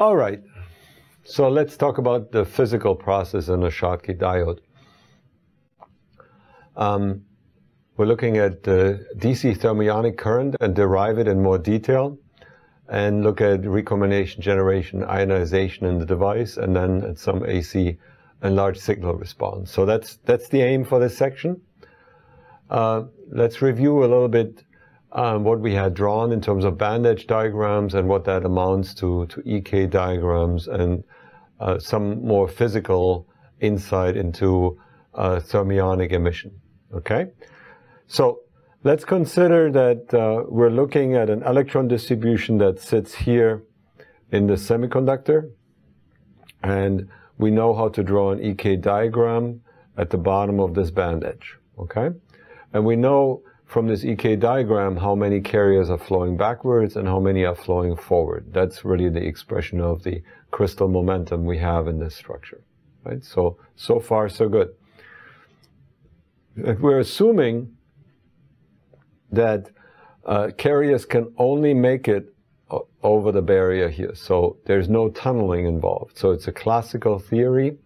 All right. So let's talk about the physical process in a Schottky diode. Um, we're looking at the DC thermionic current and derive it in more detail and look at recombination generation, ionization in the device, and then at some AC and large signal response. So that's, that's the aim for this section. Uh, let's review a little bit um, what we had drawn in terms of band edge diagrams and what that amounts to, to EK diagrams and uh, some more physical insight into uh, thermionic emission. Okay? So let's consider that uh, we're looking at an electron distribution that sits here in the semiconductor. And we know how to draw an EK diagram at the bottom of this band edge. Okay? And we know from this EK diagram how many carriers are flowing backwards and how many are flowing forward. That's really the expression of the crystal momentum we have in this structure. Right? So, so far so good. We're assuming that uh, carriers can only make it over the barrier here. So there's no tunneling involved. So it's a classical theory.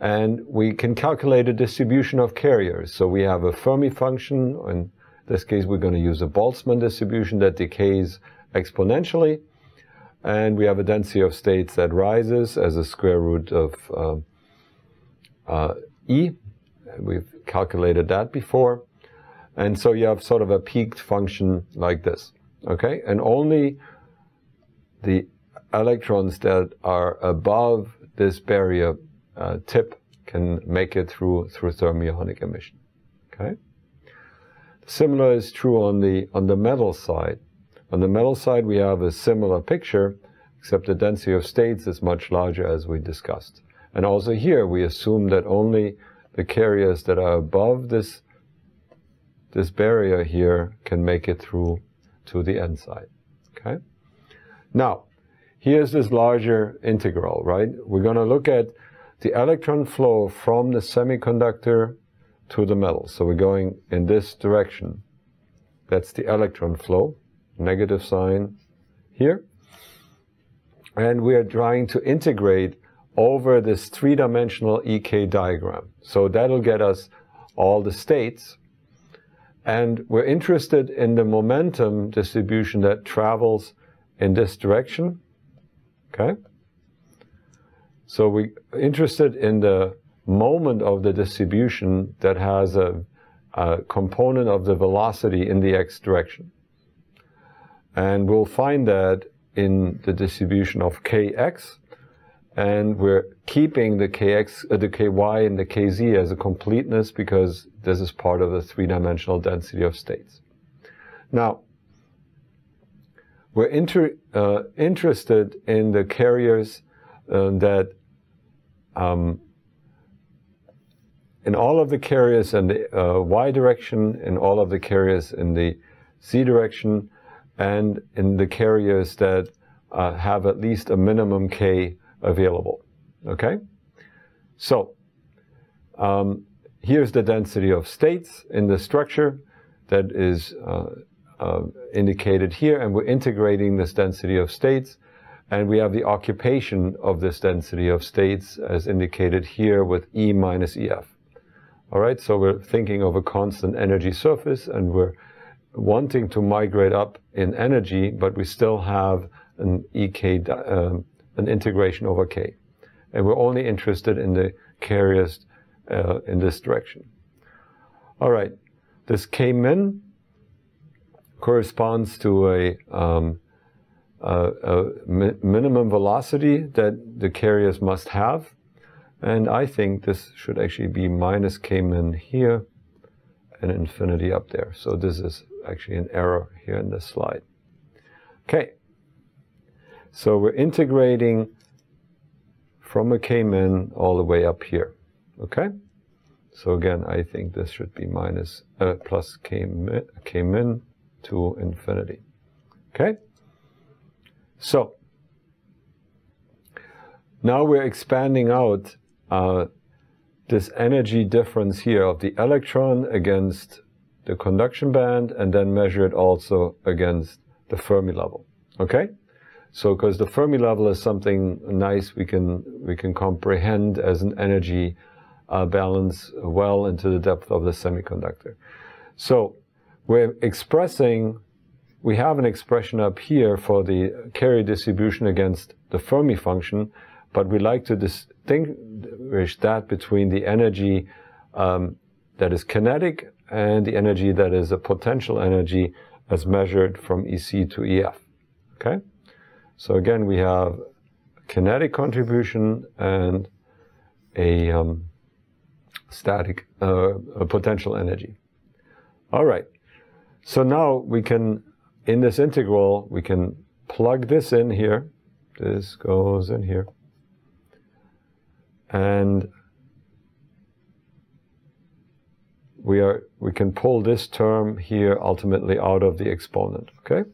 And we can calculate a distribution of carriers. So we have a Fermi function. In this case, we're going to use a Boltzmann distribution that decays exponentially. And we have a density of states that rises as a square root of uh, uh, E. We've calculated that before. And so you have sort of a peaked function like this, okay? And only the electrons that are above this barrier uh, tip can make it through through thermionic emission, okay? Similar is true on the on the metal side. On the metal side, we have a similar picture, except the density of states is much larger as we discussed. And also here, we assume that only the carriers that are above this this barrier here can make it through to the n side. Okay? Now, here's this larger integral, right? We're going to look at the electron flow from the semiconductor to the metal. So we're going in this direction. That's the electron flow, negative sign here. And we are trying to integrate over this three-dimensional EK diagram. So that'll get us all the states and we're interested in the momentum distribution that travels in this direction. Okay? So we're interested in the moment of the distribution that has a, a component of the velocity in the x direction. And we'll find that in the distribution of kx, and we're keeping the kx, uh, the ky and the kz as a completeness because this is part of the three-dimensional density of states. Now, we're inter, uh, interested in the carriers uh, that um, in all of the carriers in the uh, y direction, in all of the carriers in the z direction, and in the carriers that uh, have at least a minimum k available. Okay? So, um, here's the density of states in the structure that is uh, uh, indicated here, and we're integrating this density of states, and we have the occupation of this density of states as indicated here with E minus EF. All right, so we're thinking of a constant energy surface, and we're wanting to migrate up in energy, but we still have an EK um, an integration over k. And we're only interested in the carriers uh, in this direction. All right, this k min corresponds to a, um, a, a mi minimum velocity that the carriers must have. And I think this should actually be minus k min here and infinity up there. So this is actually an error here in this slide. Okay. So we're integrating from a k-min all the way up here. Okay? So again, I think this should be minus, uh, plus k-min, k-min to infinity. Okay? So, now we're expanding out uh, this energy difference here of the electron against the conduction band and then measure it also against the Fermi level. Okay? So, because the Fermi level is something nice we can we can comprehend as an energy uh, balance well into the depth of the semiconductor. So, we're expressing. We have an expression up here for the carrier distribution against the Fermi function, but we like to distinguish that between the energy um, that is kinetic and the energy that is a potential energy as measured from EC to EF. Okay? So again, we have kinetic contribution and a um, static uh, a potential energy. All right. So now we can, in this integral, we can plug this in here. This goes in here. And we are we can pull this term here ultimately out of the exponent, okay?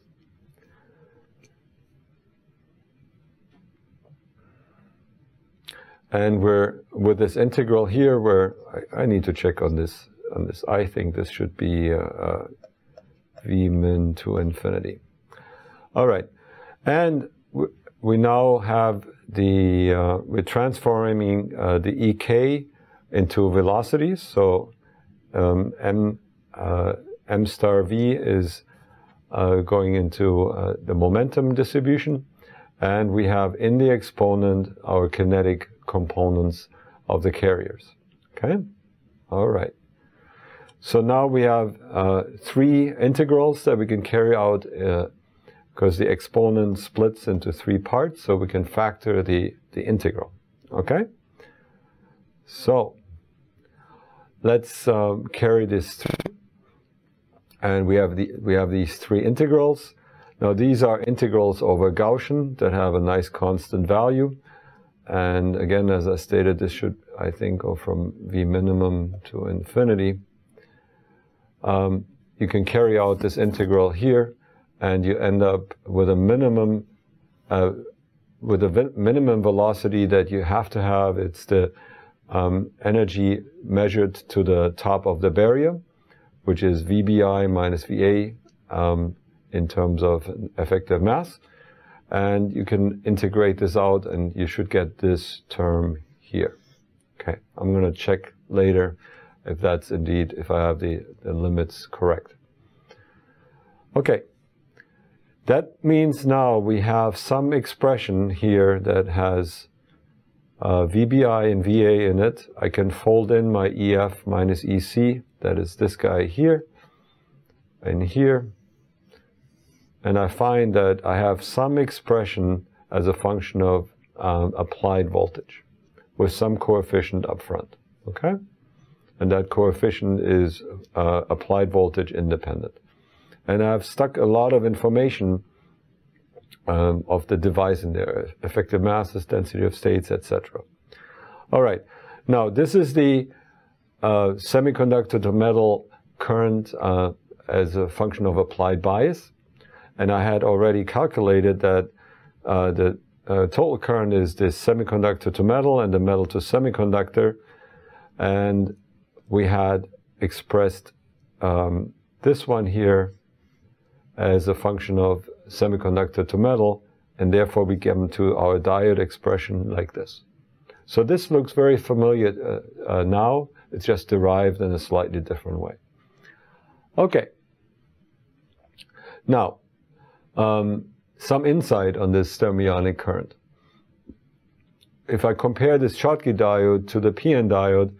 And we're with this integral here, where I, I, need to check on this. On this, I think this should be uh, uh, v min to infinity. All right, and we, we now have the uh, we're transforming uh, the ek into velocities. So um, m uh, m star v is uh, going into uh, the momentum distribution, and we have in the exponent our kinetic components of the carriers. Okay, all right. So now we have uh, three integrals that we can carry out because uh, the exponent splits into three parts, so we can factor the, the integral. Okay? So let's um, carry this through. And we have, the, we have these three integrals. Now these are integrals over Gaussian that have a nice constant value. And again, as I stated, this should, I think, go from V minimum to infinity. Um, you can carry out this integral here, and you end up with a minimum, uh, with a minimum velocity that you have to have. It's the um, energy measured to the top of the barrier, which is VBI minus VA um, in terms of effective mass. And you can integrate this out and you should get this term here. Okay, I'm going to check later if that's indeed, if I have the, the limits correct. Okay, that means now we have some expression here that has uh, VBI and VA in it. I can fold in my EF minus EC, that is this guy here, and here. And I find that I have some expression as a function of um, applied voltage with some coefficient up front, okay? And that coefficient is uh, applied voltage independent. And I've stuck a lot of information um, of the device in there, effective masses, density of states, etc. All right, now this is the uh, semiconductor to metal current uh, as a function of applied bias. And I had already calculated that uh, the uh, total current is this semiconductor to metal and the metal to semiconductor. And we had expressed um, this one here as a function of semiconductor to metal, and therefore we came to our diode expression like this. So this looks very familiar uh, uh, now, it's just derived in a slightly different way. Okay. Now, um, some insight on this thermionic current. If I compare this Schottky diode to the PN diode,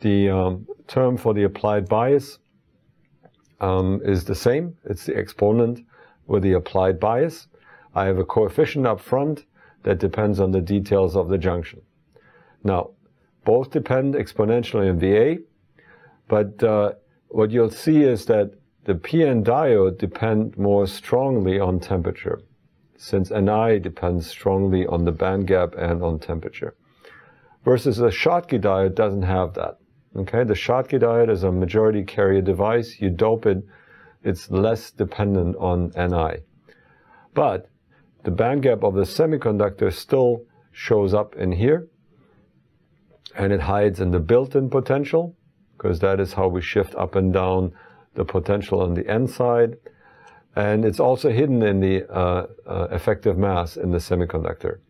the um, term for the applied bias um, is the same. It's the exponent with the applied bias. I have a coefficient up front that depends on the details of the junction. Now, both depend exponentially on VA, but uh, what you'll see is that the PN diode depend more strongly on temperature, since Ni depends strongly on the band gap and on temperature. Versus the Schottky diode doesn't have that. Okay, the Schottky diode is a majority carrier device. You dope it, it's less dependent on Ni. But the band gap of the semiconductor still shows up in here, and it hides in the built-in potential, because that is how we shift up and down the potential on the N side. And it's also hidden in the uh, uh, effective mass in the semiconductor.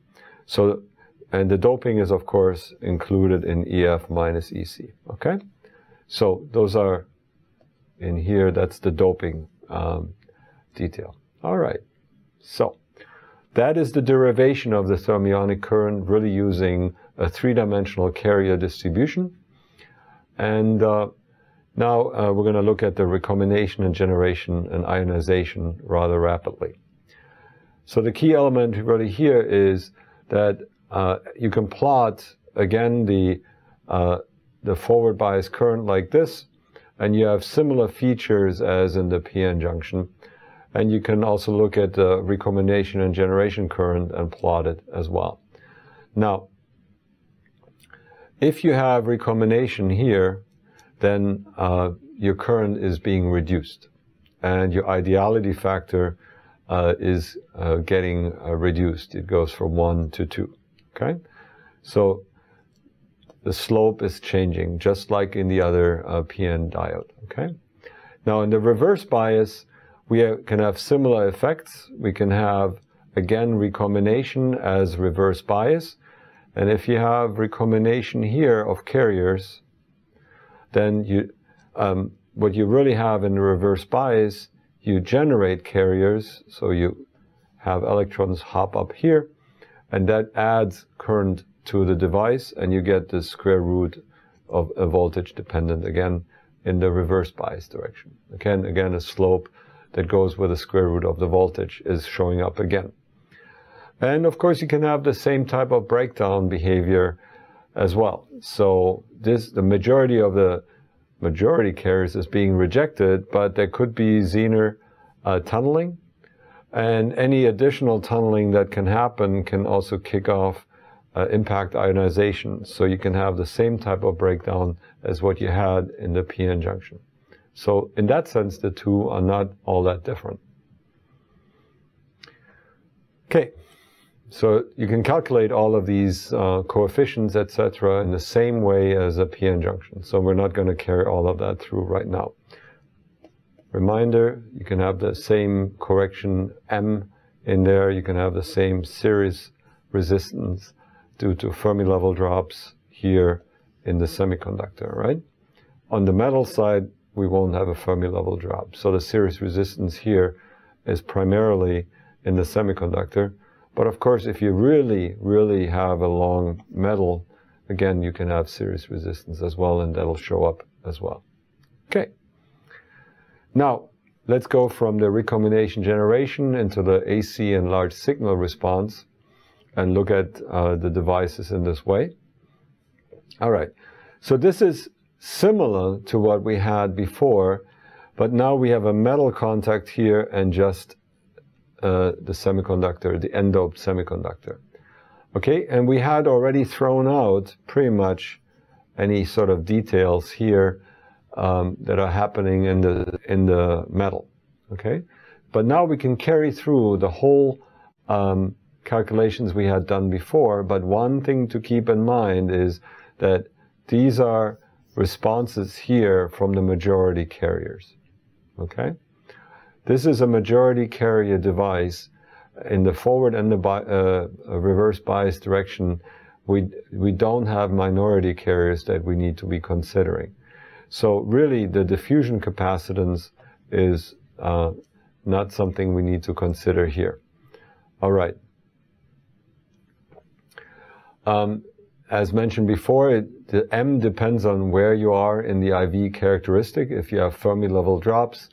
So, and the doping is of course included in EF minus EC, okay? So those are in here, that's the doping um, detail. All right, so that is the derivation of the thermionic current, really using a three-dimensional carrier distribution. And uh, now uh, we're going to look at the recombination and generation and ionization rather rapidly. So the key element really here is that uh, you can plot again the uh, the forward bias current like this, and you have similar features as in the PN junction. And you can also look at the recombination and generation current and plot it as well. Now, if you have recombination here, then uh, your current is being reduced and your ideality factor uh, is uh, getting uh, reduced. It goes from 1 to 2. Okay? So the slope is changing just like in the other uh, PN diode. Okay? Now in the reverse bias, we have, can have similar effects. We can have, again, recombination as reverse bias. And if you have recombination here of carriers, then you, um, what you really have in the reverse bias, you generate carriers, so you have electrons hop up here, and that adds current to the device, and you get the square root of a voltage dependent again in the reverse bias direction. Again, again, a slope that goes with the square root of the voltage is showing up again. And of course, you can have the same type of breakdown behavior as well. So this, the majority of the majority carriers is being rejected, but there could be Zener uh, tunneling. And any additional tunneling that can happen can also kick off uh, impact ionization. So you can have the same type of breakdown as what you had in the PN junction. So in that sense, the two are not all that different. Okay, so you can calculate all of these uh, coefficients, etc., in the same way as a PN junction. So we're not going to carry all of that through right now. Reminder, you can have the same correction M in there. You can have the same series resistance due to Fermi level drops here in the semiconductor, right? On the metal side, we won't have a Fermi level drop. So the series resistance here is primarily in the semiconductor. But of course, if you really, really have a long metal, again, you can have series resistance as well, and that'll show up as well. Okay. Now, let's go from the recombination generation into the AC and large signal response and look at uh, the devices in this way. All right. So this is similar to what we had before, but now we have a metal contact here and just uh, the semiconductor, the n-doped semiconductor. Okay, and we had already thrown out pretty much any sort of details here um, that are happening in the in the metal. Okay, but now we can carry through the whole um, calculations we had done before. But one thing to keep in mind is that these are responses here from the majority carriers. Okay? This is a majority carrier device. In the forward and the bi uh, reverse bias direction, we, we don't have minority carriers that we need to be considering. So really, the diffusion capacitance is uh, not something we need to consider here. All right. Um, as mentioned before, it, the M depends on where you are in the IV characteristic. If you have Fermi level drops,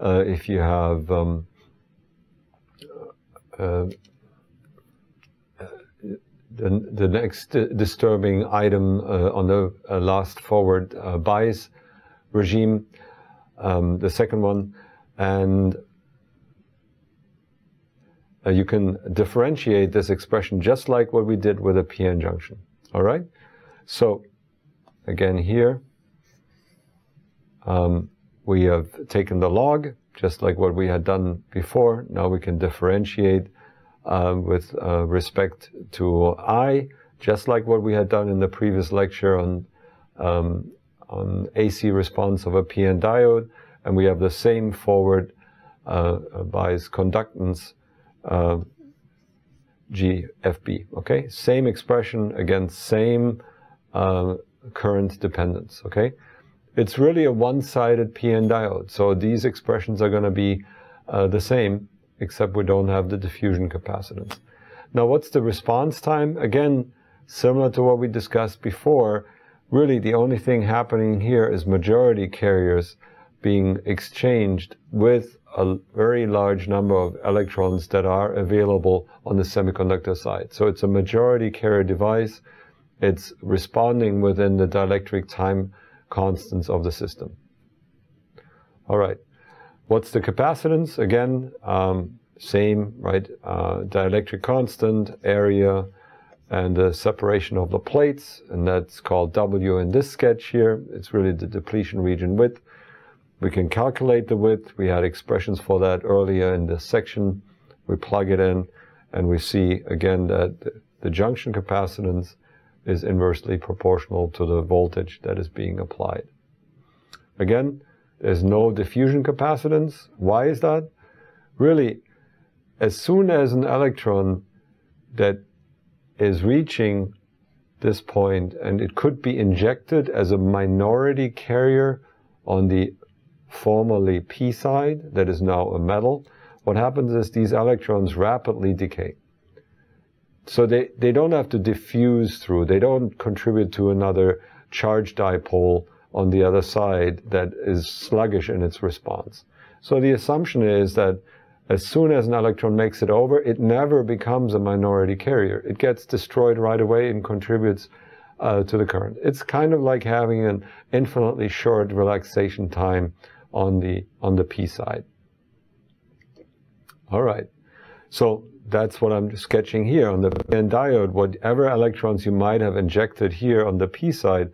uh, if you have um, uh, the, the next disturbing item uh, on the uh, last forward uh, bias regime, um, the second one, and uh, you can differentiate this expression just like what we did with a PN junction. All right? So, again here, um, we have taken the log, just like what we had done before. Now we can differentiate uh, with uh, respect to I, just like what we had done in the previous lecture on, um, on AC response of a PN diode. And we have the same forward uh, bias conductance uh, GFB. Okay, same expression against same uh, current dependence. Okay, it's really a one-sided PN diode, so these expressions are going to be uh, the same, except we don't have the diffusion capacitance. Now, what's the response time? Again, similar to what we discussed before. Really, the only thing happening here is majority carriers being exchanged with a very large number of electrons that are available on the semiconductor side. So it's a majority carrier device. It's responding within the dielectric time constants of the system. All right. What's the capacitance? Again, um, same, right? Uh, dielectric constant, area, and the separation of the plates, and that's called W in this sketch here. It's really the depletion region width. We can calculate the width. We had expressions for that earlier in this section. We plug it in, and we see again that the junction capacitance is inversely proportional to the voltage that is being applied. Again, there's no diffusion capacitance. Why is that? Really, as soon as an electron that is reaching this point, and it could be injected as a minority carrier on the formerly p side, that is now a metal, what happens is these electrons rapidly decay. So they, they don't have to diffuse through, they don't contribute to another charge dipole on the other side that is sluggish in its response. So the assumption is that as soon as an electron makes it over, it never becomes a minority carrier. It gets destroyed right away and contributes uh, to the current. It's kind of like having an infinitely short relaxation time on the on the p side. All right. So that's what I'm sketching here on the PN diode. Whatever electrons you might have injected here on the P side,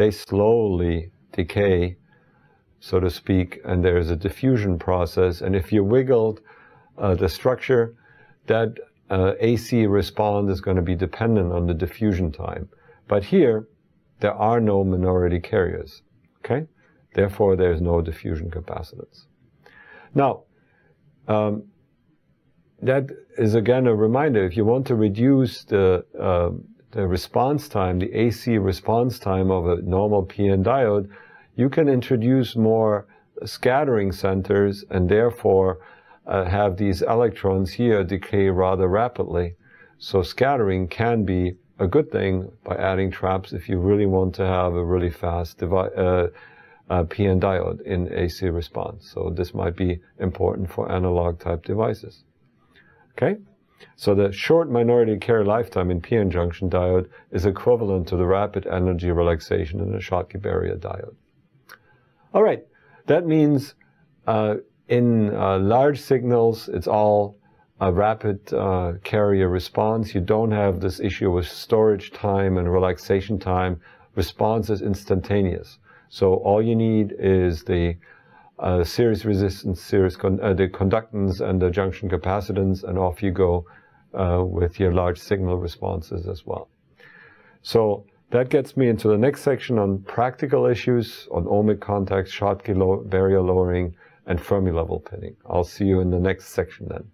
they slowly decay, so to speak, and there's a diffusion process. And if you wiggled uh, the structure, that uh, AC response is going to be dependent on the diffusion time. But here, there are no minority carriers, okay? Therefore, there's no diffusion capacitance. Now, um, that is again a reminder, if you want to reduce the, uh, the response time, the AC response time of a normal PN diode, you can introduce more scattering centers and therefore uh, have these electrons here decay rather rapidly. So scattering can be a good thing by adding traps if you really want to have a really fast uh, uh, PN diode in AC response. So this might be important for analog type devices. Okay? So the short minority carrier lifetime in PN junction diode is equivalent to the rapid energy relaxation in a Schottky barrier diode. All right, that means uh, in uh, large signals, it's all a rapid uh, carrier response. You don't have this issue with storage time and relaxation time. Response is instantaneous. So all you need is the uh, series resistance, series con uh, the conductance and the junction capacitance, and off you go uh, with your large signal responses as well. So that gets me into the next section on practical issues on ohmic contacts, Schottky barrier lowering, and Fermi level pinning. I'll see you in the next section then.